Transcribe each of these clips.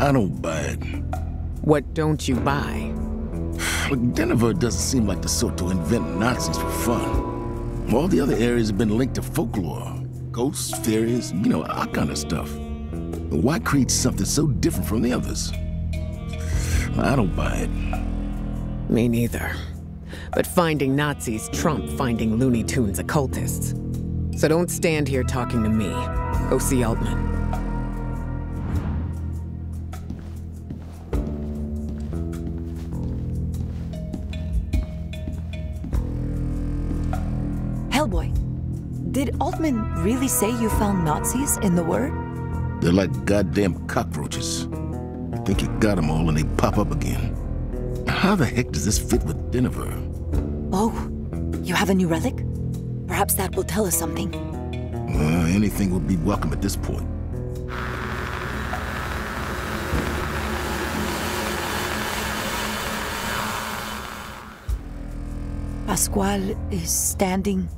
I don't buy it. What don't you buy? But Denver doesn't seem like the sort to invent Nazis for fun. All the other areas have been linked to folklore. Ghosts, fairies, you know, that kind of stuff. But Why create something so different from the others? I don't buy it. Me neither. But finding Nazis trump finding Looney Tunes occultists. So don't stand here talking to me. Go see Altman. Hellboy, did Altman really say you found Nazis in the Wyrd? They're like goddamn cockroaches. You think you got them all and they pop up again. How the heck does this fit with Denver? Oh, you have a new relic? Perhaps that will tell us something. Uh, anything would be welcome at this point. Pascual is standing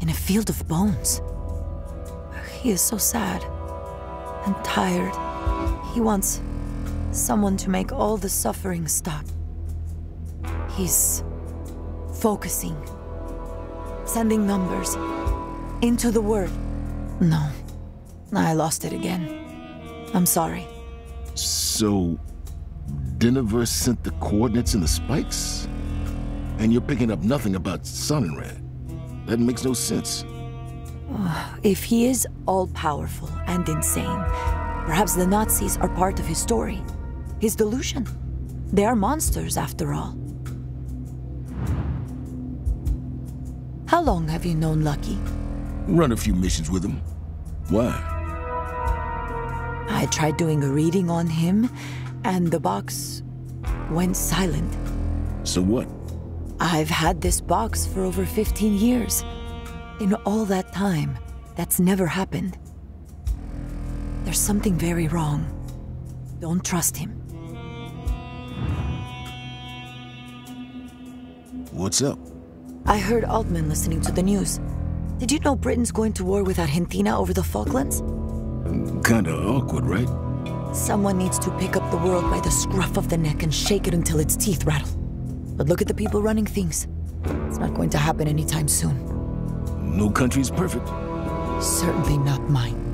in a field of bones. He is so sad and tired. He wants someone to make all the suffering stop. He's focusing, sending numbers into the Wyrd. No, I lost it again. I'm sorry. So, Denver sent the coordinates and the spikes? And you're picking up nothing about Sonnenrad. That makes no sense. If he is all-powerful and insane, perhaps the Nazis are part of his story. His delusion. They are monsters, after all. How long have you known Lucky? Run a few missions with him. Why? I tried doing a reading on him, and the box went silent. So what? I've had this box for over 15 years. In all that time, that's never happened. There's something very wrong. Don't trust him. What's up? I heard Altman listening to the news. Did you know Britain's going to war with Argentina over the Falklands? Kinda awkward, right? Someone needs to pick up the world by the scruff of the neck and shake it until its teeth rattle. But look at the people running things. It's not going to happen anytime soon. No country's perfect. Certainly not mine.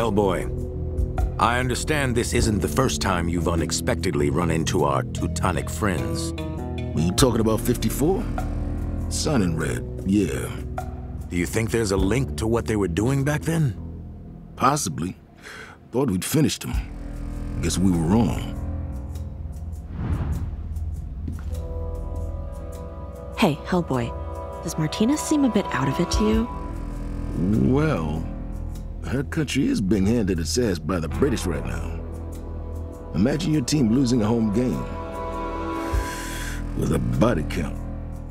Hellboy, I understand this isn't the first time you've unexpectedly run into our Teutonic friends. Were you talking about 54? Sonnenrad, yeah. Do you think there's a link to what they were doing back then? Possibly. Thought we'd finished them. Guess we were wrong. Hey, Hellboy, does Martina seem a bit out of it to you? Well, her country is being handed its ass by the British right now. Imagine your team losing a home game. With a body count.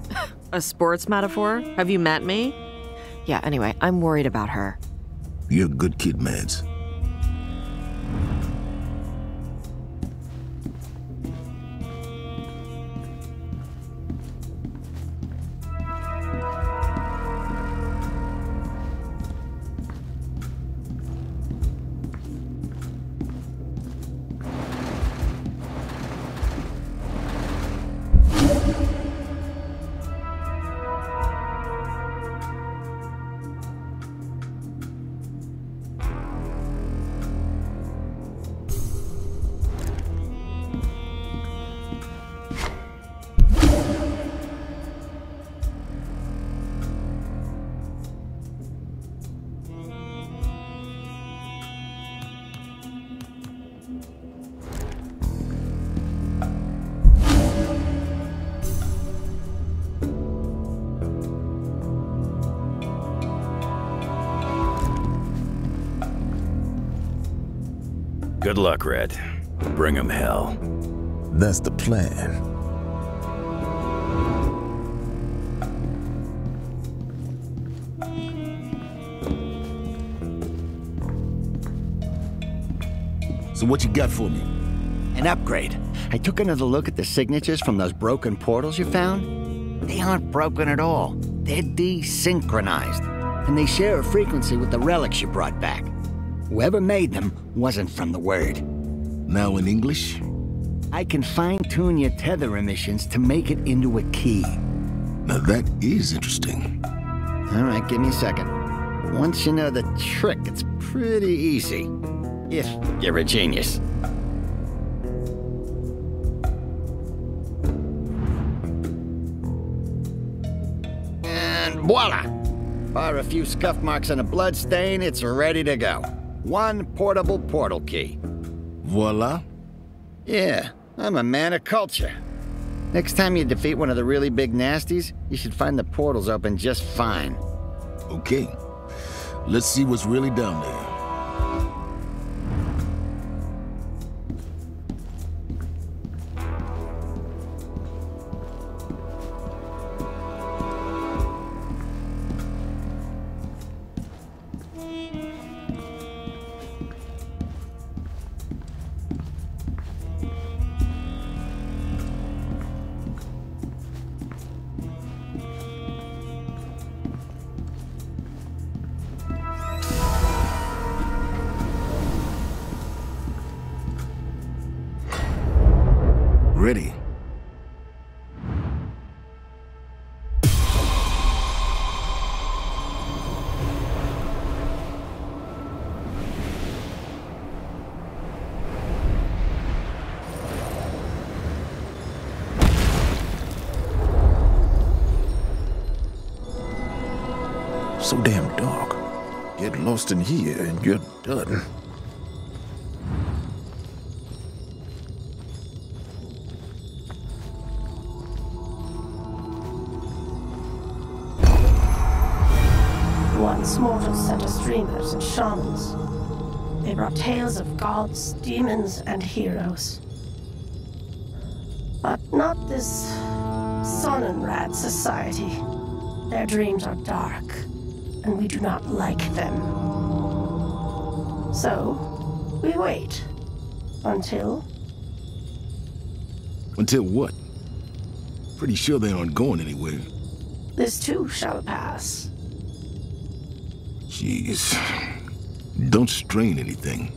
A sports metaphor? Have you met me? Yeah, anyway, I'm worried about her. You're a good kid, Mads. Good luck, Red. Bring him hell. That's the plan. So what you got for me? An upgrade. I took another look at the signatures from those broken portals you found. They aren't broken at all. They're desynchronized. And they share a frequency with the relics you brought back. Whoever made them wasn't from the Wyrd. Now in English? I can fine-tune your tether emissions to make it into a key. Now that is interesting. All right, give me a second. Once you know the trick, it's pretty easy. If you're a genius. And voila! Bar a few scuff marks and a blood stain, it's ready to go. One portable portal key. Voila. Yeah, I'm a man of culture. Next time you defeat one of the really big nasties, you should find the portals open just fine. Okay. Let's see what's really down there. So damn dark. Get lost in here and you're done. Once mortals sent us dreamers and shamans. They brought tales of gods, demons, and heroes. But not this Sonnenrad society. Their dreams are dark, and we do not like them. So, we wait. Until Until what? Pretty sure they aren't going anywhere. this too shall pass. Jeez. Don't strain anything.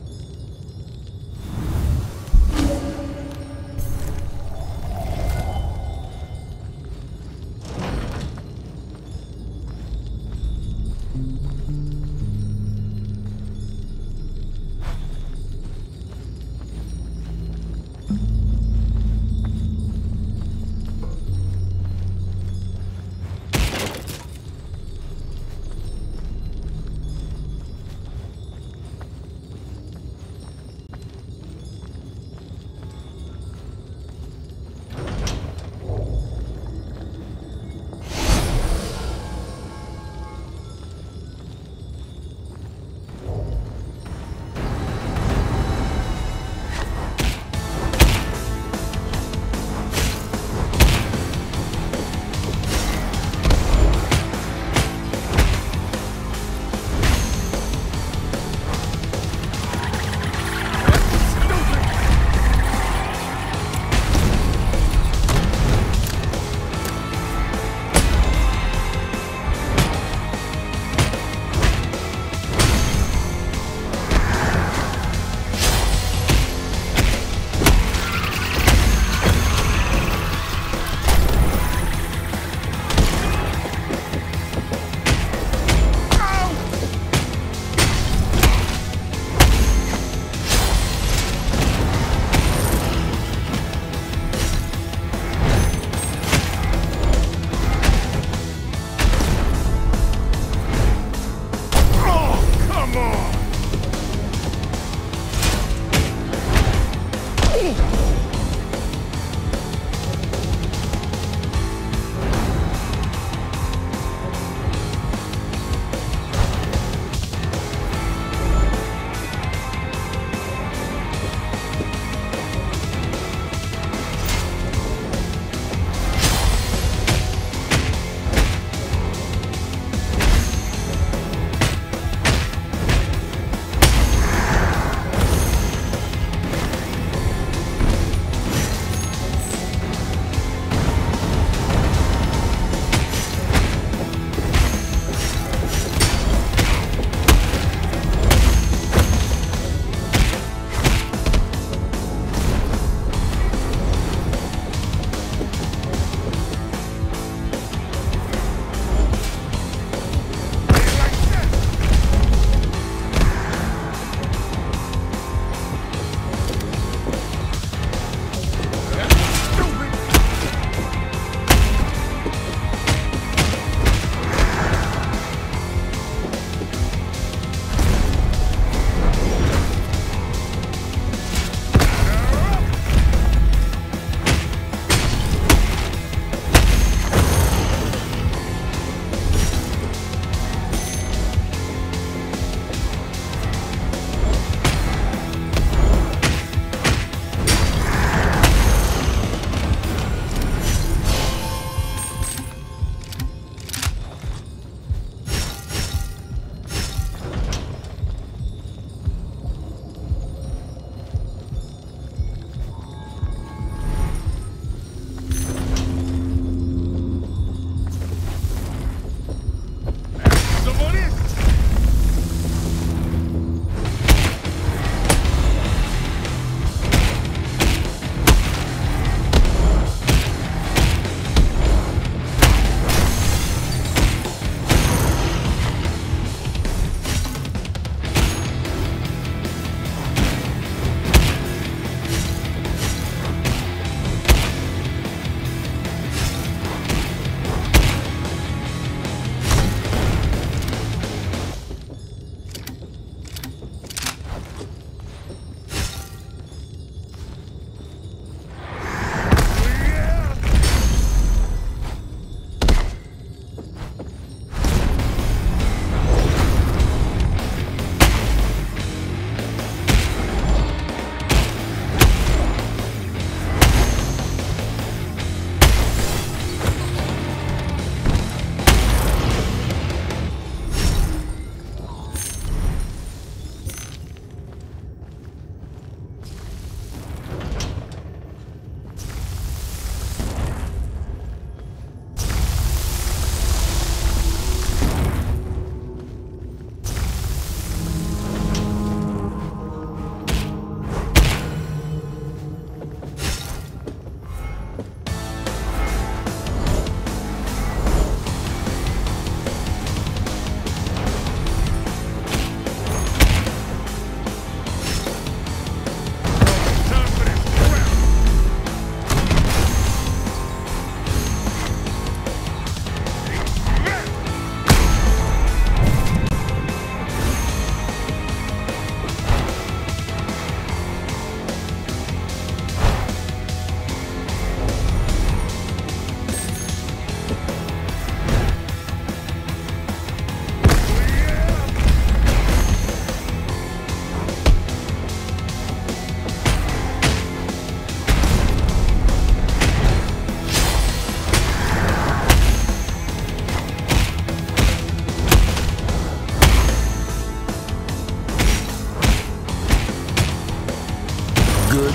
Good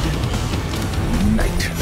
night.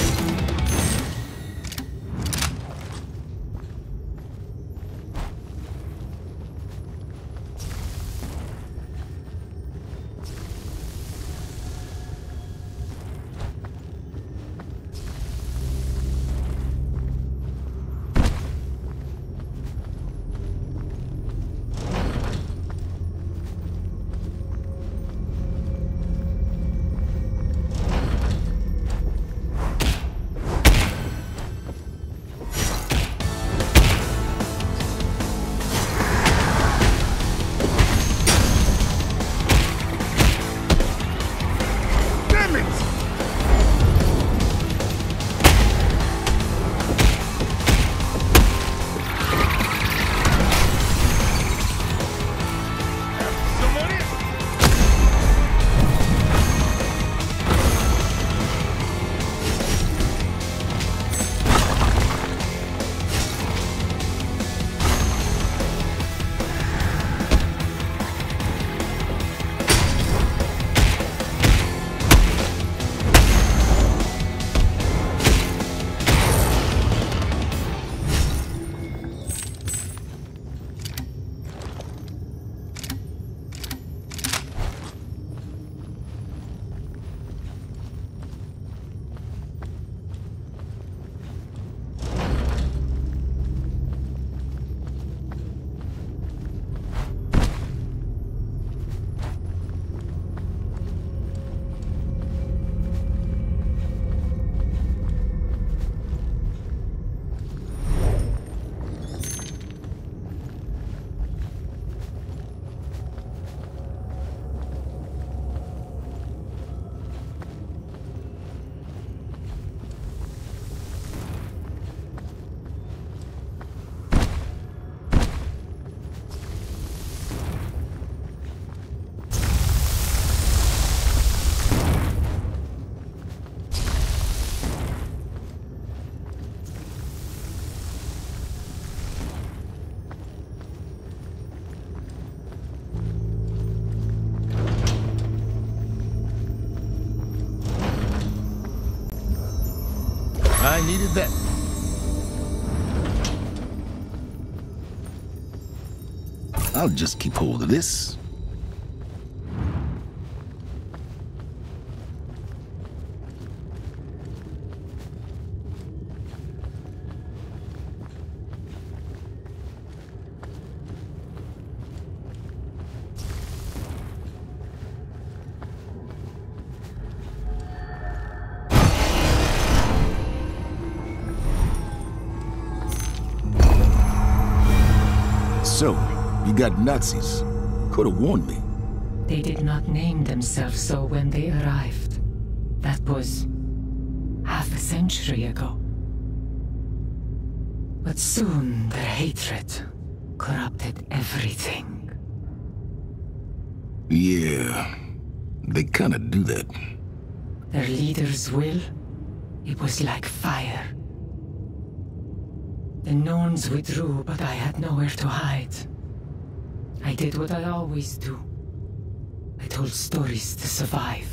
Needed that. I'll just keep hold of this. Got Nazis. Could have warned me. They did not name themselves so when they arrived. That was half a century ago. But soon their hatred corrupted everything. Yeah, they kinda do that. Their leader's will, it was like fire. The Norns withdrew, but I had nowhere to hide. I did what I always do. I told stories to survive.